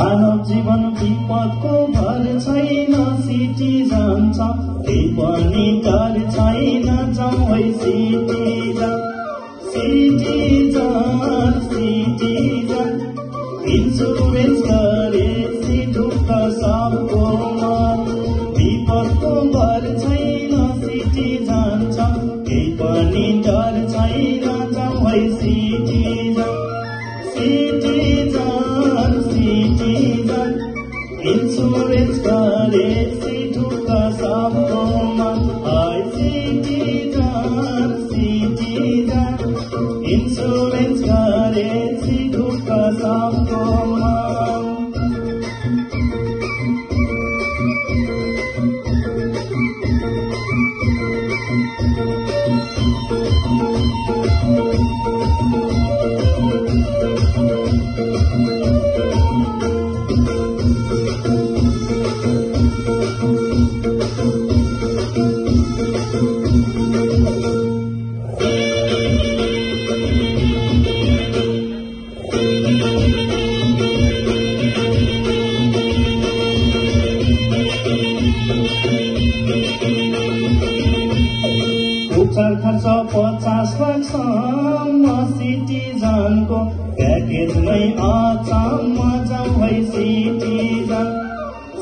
मानव जीवन विपदको भर छैन सिटी जान्छ केही पनि डर छैन सिटी इन्सुरेन्स ढुक्क सबको विपदको भर छैन सिटी जान्छ केही पनि डर छैन जाउँ सिटी Música खर्च पचास लाखसम्म सिटिजनको प्याकेजमै अचम्म जाउँ सिटिजन।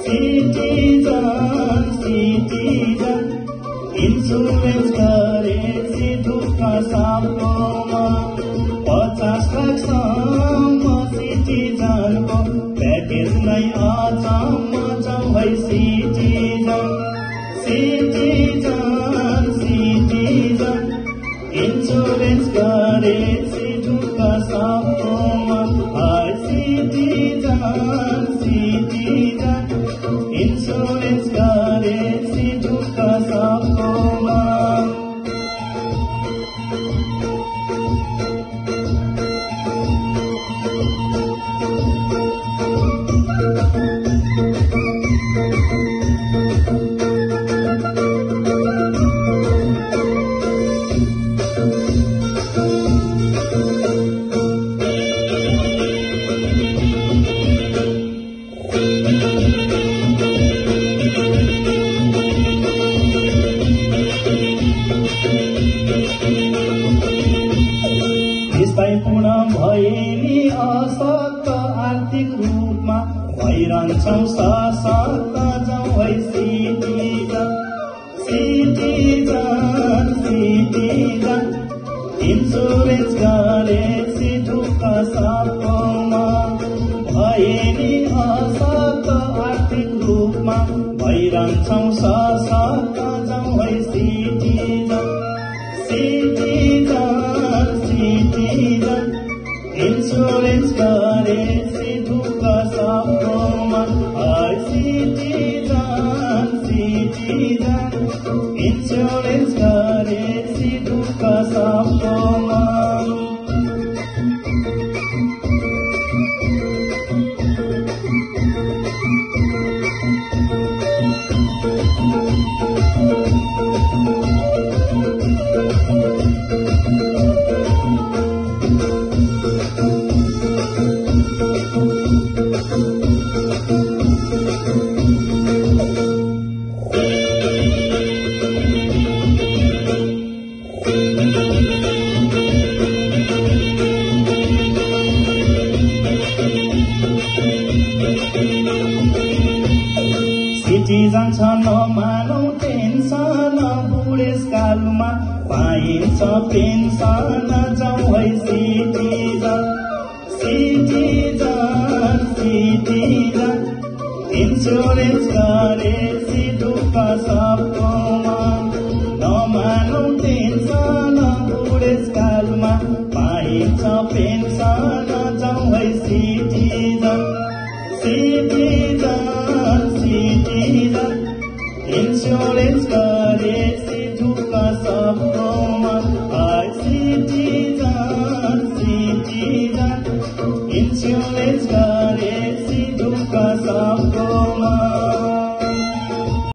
सिटिजन सिटिजन इन्सुरेन्स गरेपछि दुःख सबकोमा पचास लाखसम्म सिटिजनको प्याकेजमै अचम्म जाउँ सिटिजन। गरेपछि यसलाई पूर्ण भए नि इन्सुरेन्स गरेपछि दुःख सबकोमा भए नि आर्थिक रूपमा भइरहन्छौँ सिटिजन छ नमानौ टेन्सन बुढेसकालमा पाइन्छ पेन्सन जाउँ है सिटिजन सिटिजन सिटिजन इन्सुरेन्स गरेपछि दुःख सबकोमा नमानौ टेन्सन बुढेसकालमा पाइन्छ पेन्सन जाउँ है सिटिजन सिटिजन सिटिजन इन्सुरेन्स गरेपछि